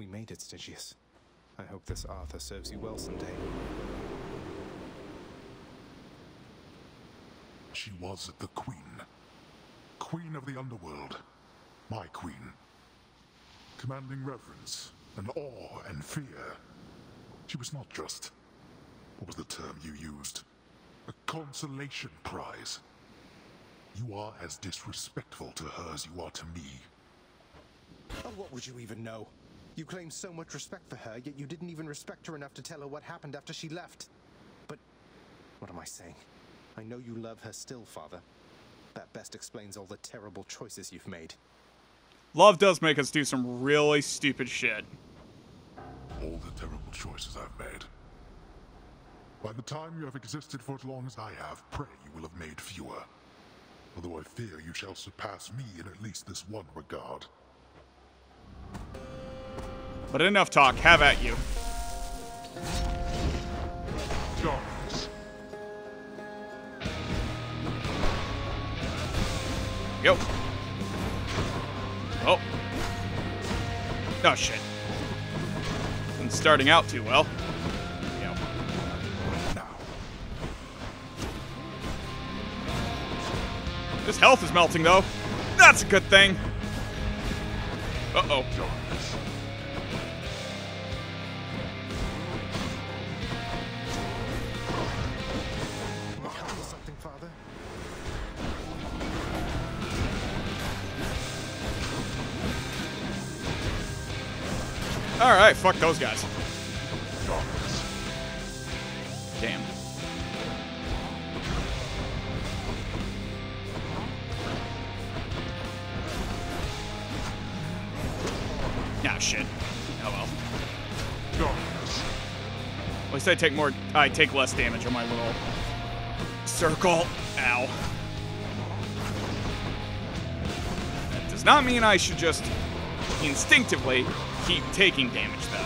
We made it, Stygius. I hope this Arthur serves you well someday. She was the queen. Queen of the underworld. My queen. Commanding reverence and awe and fear. She was not just. What was the term you used? A consolation prize. You are as disrespectful to her as you are to me. Oh, what would you even know? You claim so much respect for her, yet you didn't even respect her enough to tell her what happened after she left. But what am I saying? I know you love her still, Father. That best explains all the terrible choices you've made. Love does make us do some really stupid shit. All the terrible choices I've made. By the time you have existed for as long as I have, pray you will have made fewer. Although I fear you shall surpass me in at least this one regard. But enough talk. Have at you. Darkness. Yo. Oh. Oh, shit. Isn't starting out too well. His health is melting, though. That's a good thing. Uh-oh. All right, fuck those guys. Damn. Ah, shit. Oh well. At least I take more. I take less damage on my little circle. Ow. That does not mean I should just instinctively keep taking damage, though.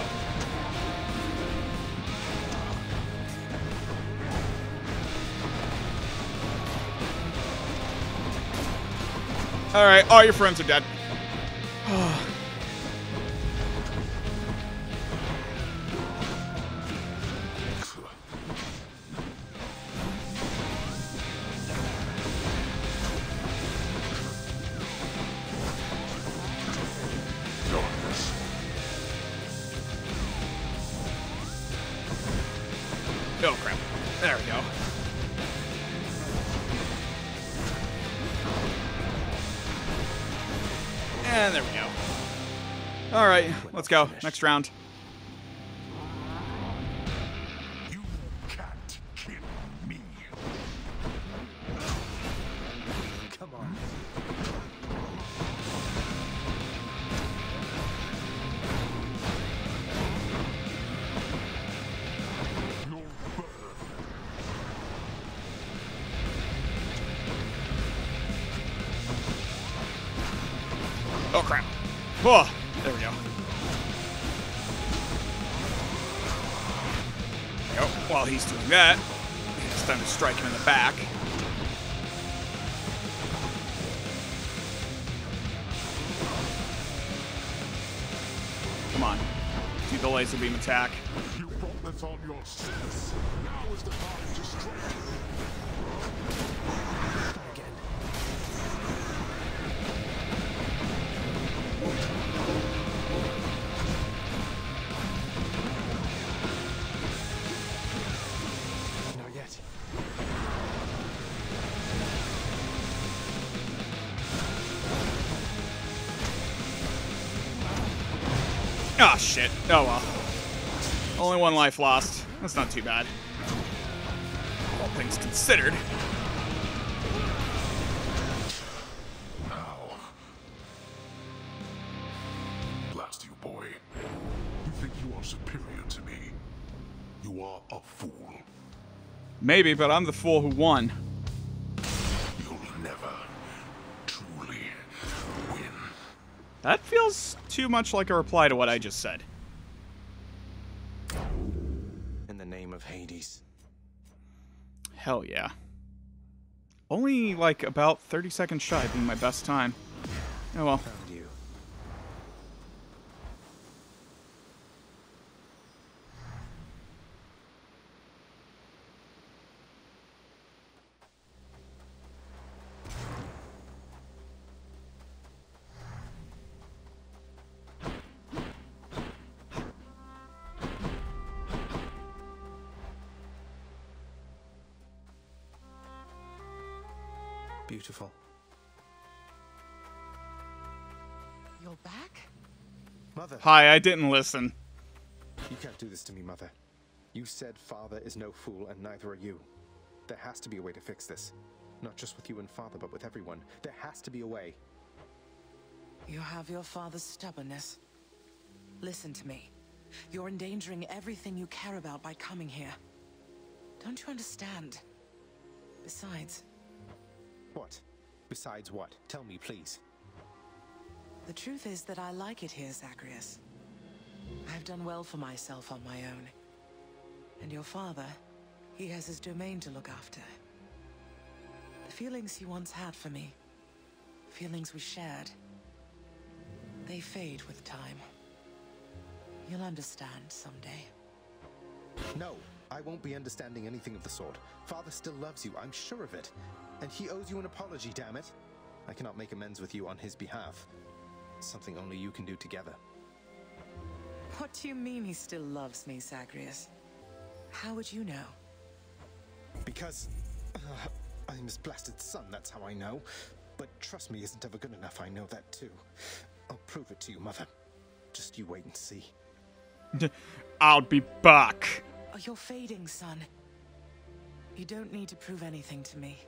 All right, all your friends are dead. There we go. And there we go. All right, let's go. Next round. Oh crap. Oh, there we go. Yep, while he's doing that, it's time to strike him in the back. Come on. Do the laser beam attack. You brought this on yourself. Now is the time to strike. Ah, shit. Oh well. Only one life lost. That's not too bad. All things considered. Now. Blast you, boy. You think you are superior to me? You are a fool. Maybe, but I'm the fool who won. Too much like a reply to what I just said. In the name of Hades. Hell yeah. Only like about 30 seconds shy of being my best time. Oh well. Beautiful. You're back? Mother, Hi, I didn't listen. you can't do this to me, Mother. You said Father is no fool, and neither are you. There has to be a way to fix this. Not just with you and Father, but with everyone. There has to be a way. You have your father's stubbornness. Listen to me. You're endangering everything you care about by coming here. Don't you understand? Besides, What? Besides what? Tell me, please. the truth is that I like it here, Zagreus. I've done well for myself on my own. And your father, he has his domain to look after. The feelings he once had for me, feelings we shared, they fade with time. You'll understand someday. No, I won't be understanding anything of the sort. Father still loves you, I'm sure of it. And he owes you an apology, damn it. I cannot make amends with you on his behalf. Something only you can do together. What do you mean he still loves me, Zagreus? How would you know? Because uh, I'm his blasted son, that's how I know. But trust me isn't ever good enough, I know that too. I'll prove it to you, Mother. Just you wait and see. I'll be back. Oh, you're fading, son. You don't need to prove anything to me.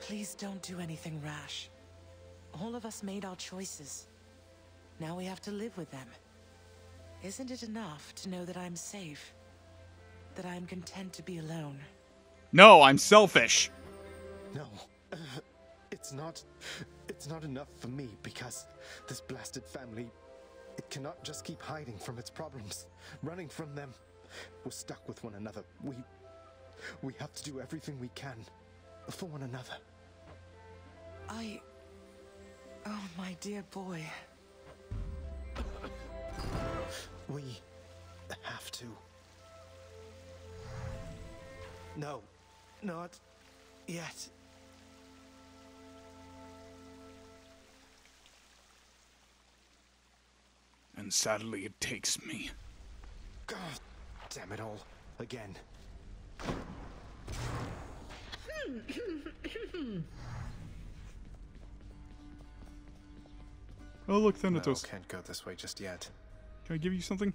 Please don't do anything rash. All of us made our choices. Now we have to live with them. Isn't it enough to know that I'm safe? That I'm content to be alone? No, I'm selfish. No, uh, it's not. It's not enough for me because this blasted family. It cannot just keep hiding from its problems, running from them. We're stuck with one another. We. We have to do everything we can for one another. I... Oh, my dear boy. We have to. No, not yet. And sadly, it takes me. God damn it all. Again. Oh, look, No, Thanatos. can't go this way just yet. Can I give you something?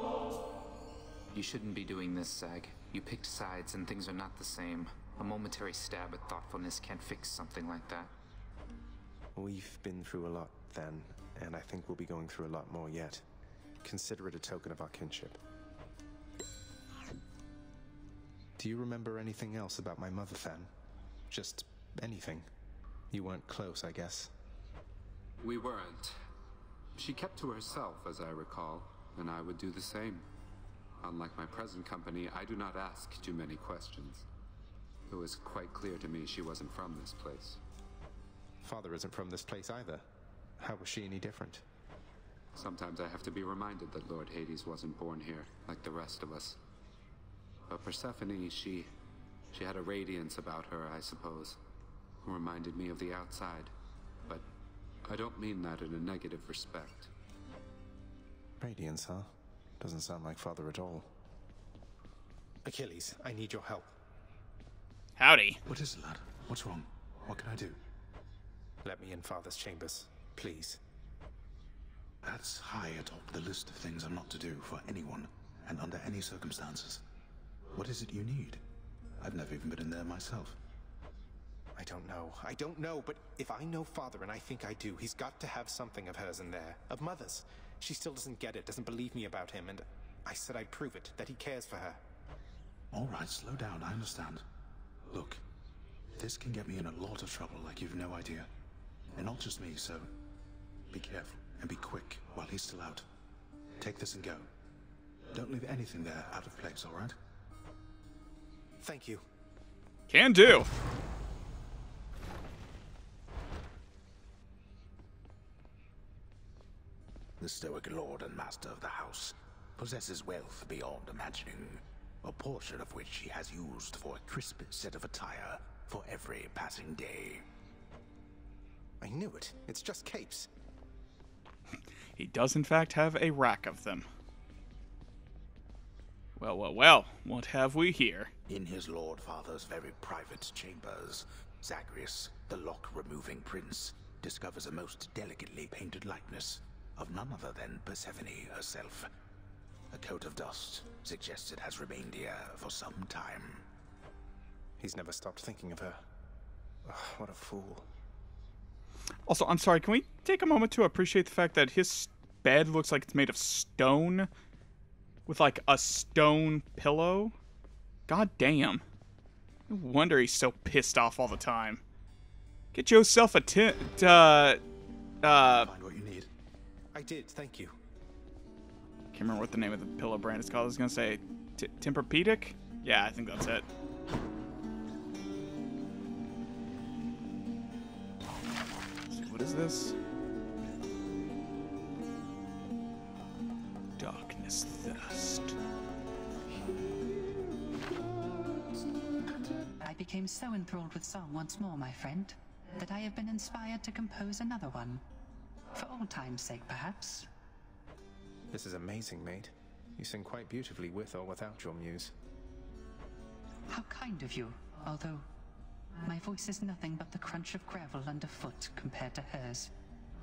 You shouldn't be doing this, Zag. You picked sides and things are not the same. A momentary stab at thoughtfulness can't fix something like that. We've been through a lot then, and I think we'll be going through a lot more yet. Consider it a token of our kinship. Do you remember anything else about my mother, Than? Just anything? You weren't close, I guess. We weren't. She kept to herself, as I recall, and I would do the same. Unlike my present company, I do not ask too many questions. It was quite clear to me she wasn't from this place. Father isn't from this place either. How was she any different? Sometimes I have to be reminded that Lord Hades wasn't born here, like the rest of us. But Persephone, she... she had a radiance about her, I suppose. who Reminded me of the outside. But I don't mean that in a negative respect. Radiance, huh? Doesn't sound like father at all. Achilles, I need your help. Howdy. What is it, lad? What's wrong? What can I do? Let me in father's chambers, please. That's high atop the list of things I'm not to do for anyone and under any circumstances. What is it you need? I've never even been in there myself. I don't know. I don't know, but if I know father, and I think I do, he's got to have something of hers in there. Of mother's. She still doesn't get it, doesn't believe me about him, and I said I'd prove it, that he cares for her. All right, slow down. I understand. Look, this can get me in a lot of trouble like you've no idea. And not just me, so be careful and be quick while he's still out. Take this and go. Don't leave anything there out of place, all right? Thank you. Can do. The stoic lord and master of the house possesses wealth beyond imagining, a portion of which he has used for a crisp set of attire for every passing day. I knew it. It's just capes. He does, in fact, have a rack of them. Well, well, well. What have we here? In his lord father's very private chambers, Zagreus, the lock-removing prince, discovers a most delicately painted likeness of none other than Persephone herself. A coat of dust suggests it has remained here for some time. He's never stopped thinking of her. Ugh, what a fool. Also, I'm sorry, can we take a moment to appreciate the fact that his bed looks like it's made of stone? With like a stone pillow? God damn. No wonder he's so pissed off all the time. Get yourself a tent. Uh. Uh. Find what you need. I did, thank you. Can't remember what the name of the pillow brand is called. I was gonna say T- Tempur-Pedic? Yeah, I think that's it. Let's what is this? Darkness thirst. I became so enthralled with song once more, my friend, that I have been inspired to compose another one. For old time's sake, perhaps. This is amazing, mate. You sing quite beautifully with or without your muse. How kind of you, although my voice is nothing but the crunch of gravel underfoot compared to hers,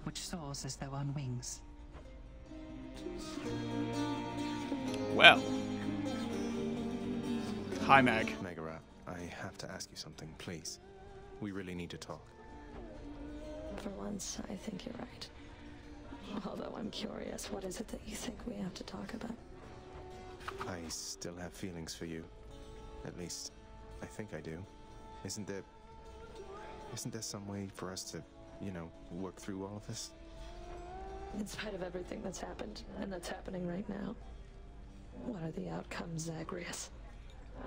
which soars as though on wings. Well. Hi, Meg. Megara, I have to ask you something, please. We really need to talk. For once, I think you're right. Although I'm curious, what is it that you think we have to talk about? I still have feelings for you. At least, I think I do. Isn't there. Isn't there some way for us to, you know, work through all of this? In spite of everything that's happened, and that's happening right now, what are the outcomes, Zagreus?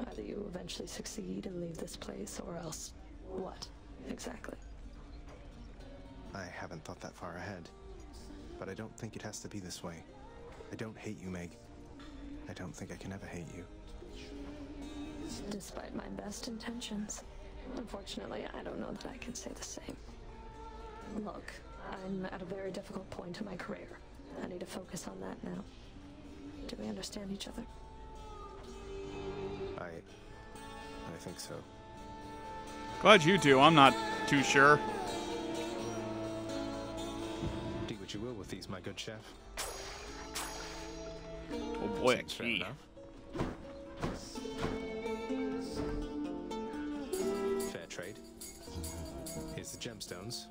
Either you eventually succeed and leave this place, or else what, exactly? I haven't thought that far ahead. But I don't think it has to be this way. I don't hate you, Meg. I don't think I can ever hate you. Despite my best intentions. Unfortunately, I don't know that I can say the same. Look, I'm at a very difficult point in my career. I need to focus on that now. Do we understand each other? I. I think so. Glad you do. I'm not too sure. With these, my good chef. Oh boy, Seems fair enough. Fair trade. Here's the gemstones.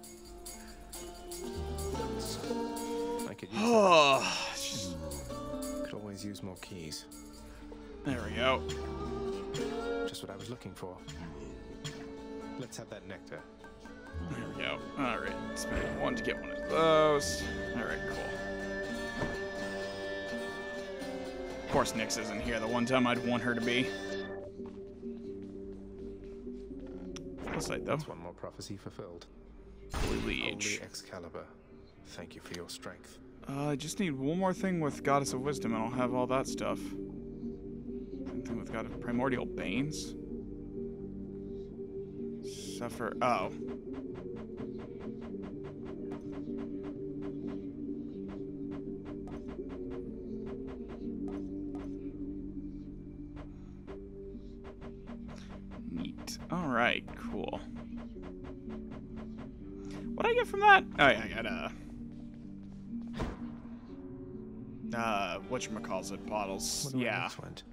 I could use. Oh, Could always use more keys. there we go. Just what I was looking for. Let's have that nectar. There we go. All right, spend one to get one those. All right, cool. Of course, Nyx isn't here. The one time I'd want her to be. Though. That's one more prophecy fulfilled. Holy Holy Leech. Excalibur, thank you for your strength. Uh, I just need one more thing with Goddess of Wisdom, and I'll have all that stuff. Same thing with God of Primordial Banes. Suffer. Oh. All right. Cool. What I get from that? Oh yeah, I got uh uh, whatchamacallit, bottles. Where Yeah. Went.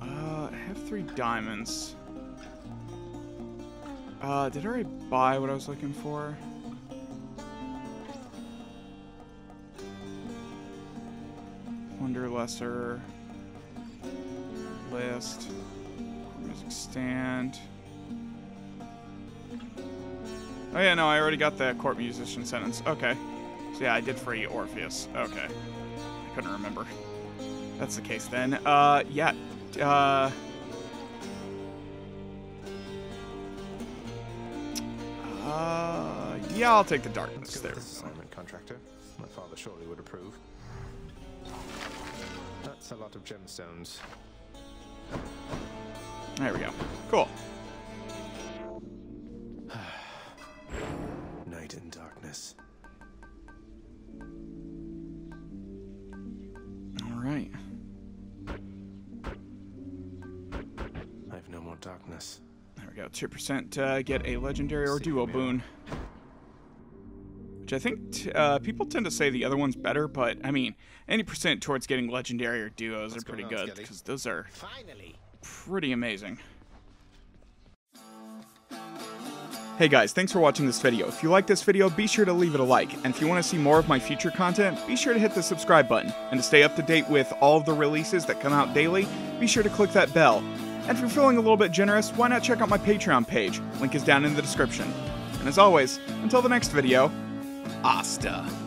Uh, I have three diamonds. Uh, did I already buy what I was looking for? Wonder Lesser. List. Music stand. Oh yeah, no, I already got the court musician sentence. Okay. So yeah, I did free Orpheus. Okay. I couldn't remember. That's the case then. Uh, yeah. Uh. Uh, yeah, I'll take the darkness there. assignment, contractor. My father surely would approve. That's a lot of gemstones. There we go. Cool. Night and darkness. All right. I've no more darkness. There we go. 2% uh, get a legendary or duo boon. Which I think t- uh, people tend to say the other one's better, but I mean, any percent towards getting legendary or duos What's are pretty on, good because those are Finally. pretty amazing. Hey guys, thanks for watching this video. If you like this video, be sure to leave it a like. And if you want to see more of my future content, be sure to hit the subscribe button. And to stay up to date with all of the releases that come out daily, be sure to click that bell. And if you're feeling a little bit generous, why not check out my Patreon page? Link is down in the description. And as always, until the next video, Asta.